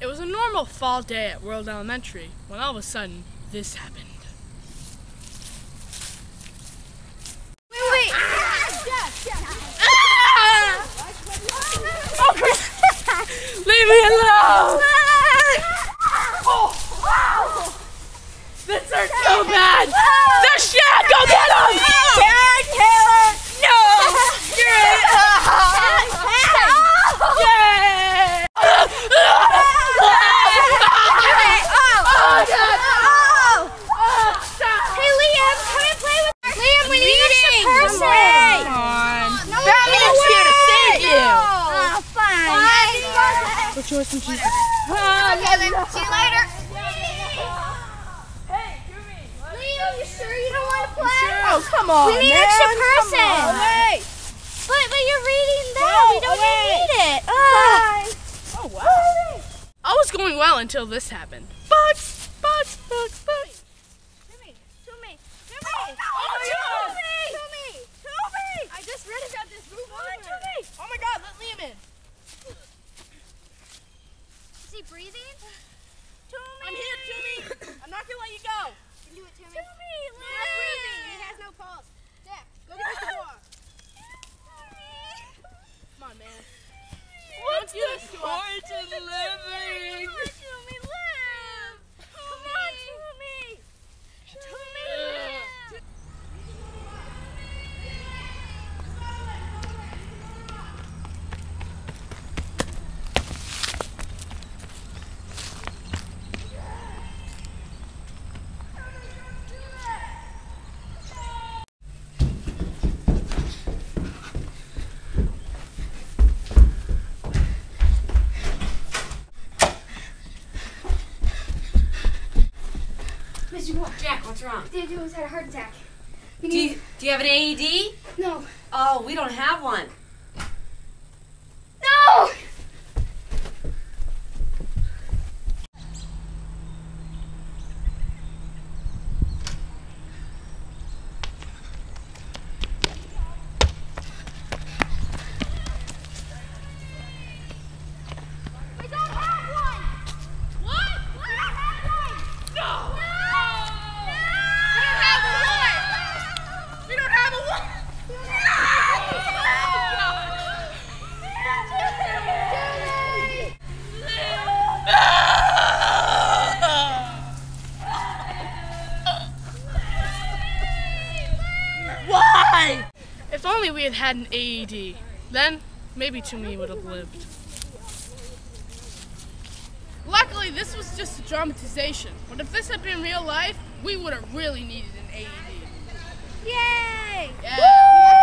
It was a normal fall day at World Elementary when all of a sudden this happened. Wait, wait. Ah! Ah! Leave me alone! Ah! Oh. This hurts so bad! The shit! Go get him! Tag Taylor! No! Hey, Liam, come and play with us. Liam, we need an extra person. on. Batman's here to save you. Oh, fine. Put yours in Jesus. Ah, okay, then. See you later. Liam, you sure you don't want to play? Oh, come on, We need an man. extra Come person. on. Wait. But, but you're reading that. Go we don't away. need it. Ugh. Ah. Oh, wow. All was going well until this happened. Bugs! Bugs! Bugs! Bugs! Toomey, Toomey, Oh, Toomey. God. Toomey, Toomey. I just read about this move Oh my god, let Liam in. Is he breathing? Toomey. I'm here, Toomey. I'm not gonna let you go. Can do it, Toomey. Toomey, He's not breathing. He has no pulse. Jack, go get the door. Come on, man. What's the point in living? Toomey, live. Come on, Toomey. Toomey, live. Moore, Jack, what's wrong? Dad almost had a heart attack. Do you, do you have an AED? No. Oh, we don't have one. No! We don't have one. What? We don't have one. No! We don't have a one. Why? If only we had had an AED. Then, maybe Toomey would have lived. Luckily, this was just a dramatization. But if this had been real life, we would have really needed an AED. Yay! Yeah.